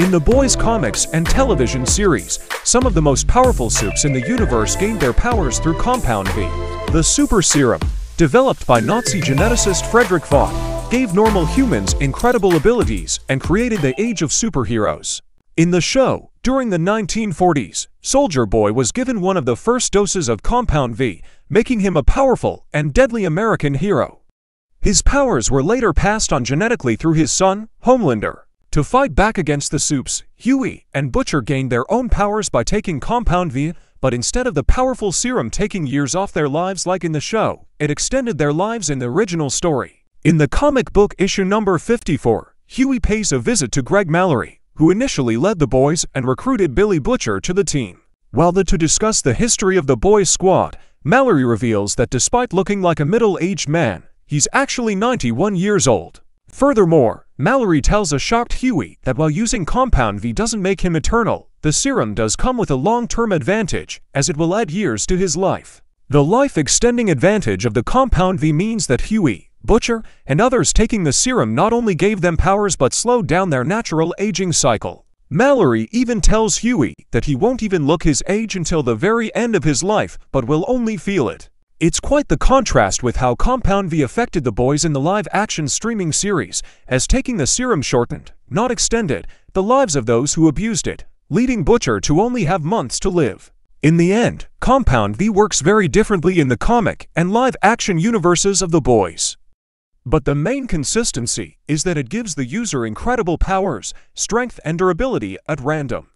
In the Boys comics and television series, some of the most powerful supes in the universe gained their powers through Compound V. The Super Serum, developed by Nazi geneticist Frederick Vaught, gave normal humans incredible abilities and created the age of superheroes. In the show, during the 1940s, Soldier Boy was given one of the first doses of Compound V, making him a powerful and deadly American hero. His powers were later passed on genetically through his son, Homelander. To fight back against the Supes, Hughie and Butcher gained their own powers by taking Compound V, but instead of the powerful serum taking years off their lives like in the show, it extended their lives in the original story. In the comic book issue number 54, Hughie pays a visit to Greg Mallory, who initially led the boys and recruited Billy Butcher to the team. While the to discuss the history of the boys squad, Mallory reveals that despite looking like a middle-aged man, he's actually 91 years old. Furthermore, Mallory tells a shocked Hughie that while using Compound V doesn't make him eternal, the serum does come with a long-term advantage, as it will add years to his life. The life-extending advantage of the Compound V means that Hughie, Butcher, and others taking the serum not only gave them powers but slowed down their natural aging cycle. Mallory even tells Hughie that he won't even look his age until the very end of his life, but will only feel it. It's quite the contrast with how Compound V affected the boys in the live-action streaming series, as taking the serum shortened, not extended, the lives of those who abused it, leading Butcher to only have months to live. In the end, Compound V works very differently in the comic and live-action universes of the boys. But the main consistency is that it gives the user incredible powers, strength, and durability at random.